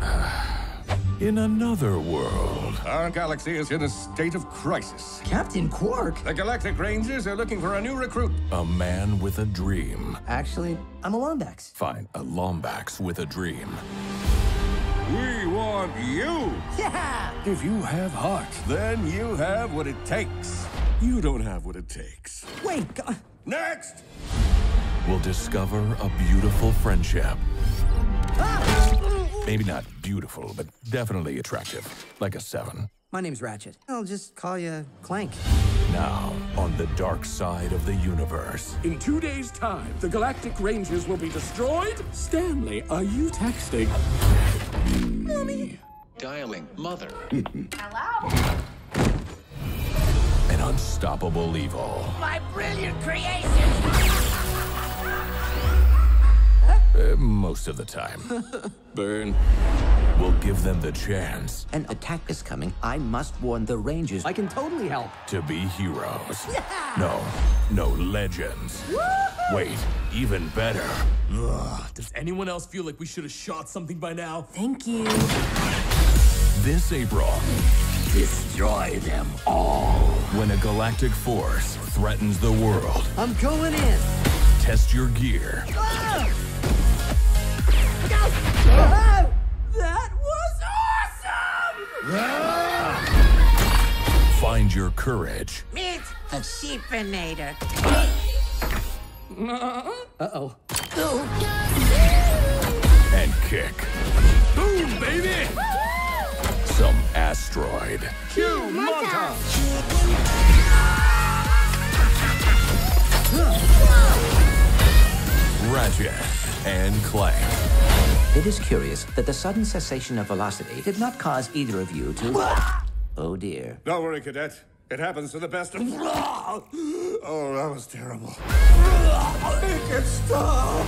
God! In another world... Our galaxy is in a state of crisis. Captain Qwark? The Galactic Rangers are looking for a new recruit. A man with a dream. Actually, I'm a Lombax. Fine, a Lombax with a dream. We want you! Yeah! If you have heart, then you have what it takes. You don't have what it takes. Wait, God. Next! Will discover a beautiful friendship. Maybe not beautiful, but definitely attractive. Like a seven. my name's Ratchet. I'll just call you Clank. Now, on the dark side of the universe. In two days' time, the Galactic Rangers will be destroyed? Stanley, are you texting? Mommy? Dialing mother. Hello? An unstoppable evil. My brilliant creation! Most of the time. Burn. We'll give them the chance An attack is coming. I must warn the Rangers. I can totally help. to be heroes. No, no legends. Wait, even better. Does anyone else feel like we should have shot something by now? Thank you. This April, Destroy them all. when a galactic force threatens the world, I'm going in. test your gear. That Find your courage Meet the Sheepinator. Uh-oh. and kick Boom, baby! some asteroid. Cue montage! Ratchet and Clank. It is curious that the sudden cessation of velocity did not cause either of you to. Oh dear. Don't worry, Cadet. It happens to the best of. Oh, that was terrible. It stop!